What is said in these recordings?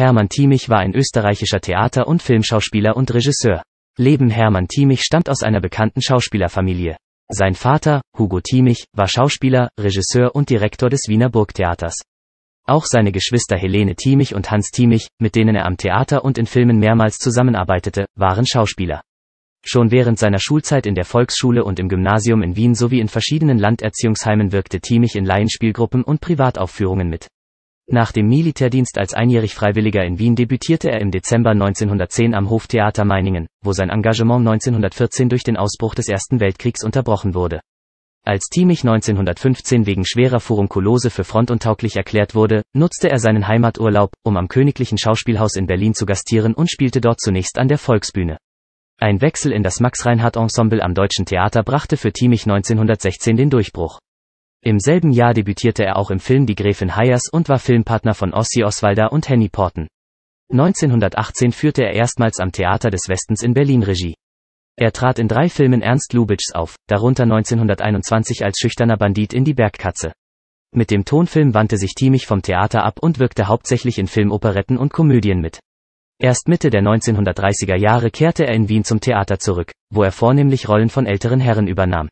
Hermann Thiemich war ein österreichischer Theater- und Filmschauspieler und Regisseur. Leben Hermann Thiemich stammt aus einer bekannten Schauspielerfamilie. Sein Vater, Hugo Thiemich, war Schauspieler, Regisseur und Direktor des Wiener Burgtheaters. Auch seine Geschwister Helene Thiemich und Hans Thiemich, mit denen er am Theater und in Filmen mehrmals zusammenarbeitete, waren Schauspieler. Schon während seiner Schulzeit in der Volksschule und im Gymnasium in Wien sowie in verschiedenen Landerziehungsheimen wirkte Thiemich in Laienspielgruppen und Privataufführungen mit. Nach dem Militärdienst als einjährig Freiwilliger in Wien debütierte er im Dezember 1910 am Hoftheater Meiningen, wo sein Engagement 1914 durch den Ausbruch des Ersten Weltkriegs unterbrochen wurde. Als Thiemich 1915 wegen schwerer Furunkulose für frontuntauglich erklärt wurde, nutzte er seinen Heimaturlaub, um am Königlichen Schauspielhaus in Berlin zu gastieren und spielte dort zunächst an der Volksbühne. Ein Wechsel in das Max-Reinhardt-Ensemble am Deutschen Theater brachte für Thiemich 1916 den Durchbruch. Im selben Jahr debütierte er auch im Film Die Gräfin Hayers und war Filmpartner von Ossi Oswalder und Henny Porten. 1918 führte er erstmals am Theater des Westens in Berlin Regie. Er trat in drei Filmen Ernst Lubitschs auf, darunter 1921 als schüchterner Bandit in Die Bergkatze. Mit dem Tonfilm wandte sich Thiemich vom Theater ab und wirkte hauptsächlich in Filmoperetten und Komödien mit. Erst Mitte der 1930er Jahre kehrte er in Wien zum Theater zurück, wo er vornehmlich Rollen von älteren Herren übernahm.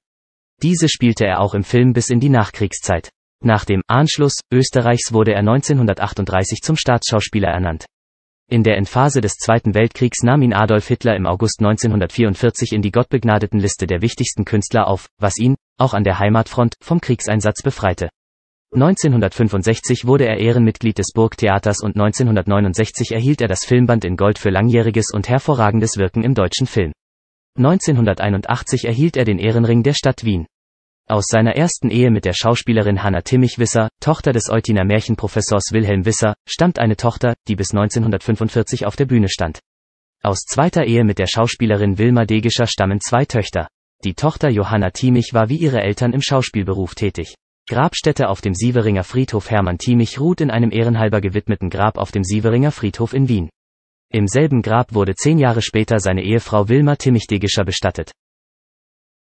Diese spielte er auch im Film bis in die Nachkriegszeit. Nach dem Anschluss Österreichs wurde er 1938 zum Staatsschauspieler ernannt. In der Endphase des Zweiten Weltkriegs nahm ihn Adolf Hitler im August 1944 in die gottbegnadeten Liste der wichtigsten Künstler auf, was ihn, auch an der Heimatfront, vom Kriegseinsatz befreite. 1965 wurde er Ehrenmitglied des Burgtheaters und 1969 erhielt er das Filmband in Gold für langjähriges und hervorragendes Wirken im deutschen Film. 1981 erhielt er den Ehrenring der Stadt Wien. Aus seiner ersten Ehe mit der Schauspielerin Hanna Timmich-Wisser, Tochter des Eutiner Märchenprofessors Wilhelm Wisser, stammt eine Tochter, die bis 1945 auf der Bühne stand. Aus zweiter Ehe mit der Schauspielerin Wilma Degischer stammen zwei Töchter. Die Tochter Johanna Thiemich war wie ihre Eltern im Schauspielberuf tätig. Grabstätte auf dem Sieveringer Friedhof Hermann Thiemich ruht in einem ehrenhalber gewidmeten Grab auf dem Sieveringer Friedhof in Wien. Im selben Grab wurde zehn Jahre später seine Ehefrau Wilma Timmich-Degischer bestattet.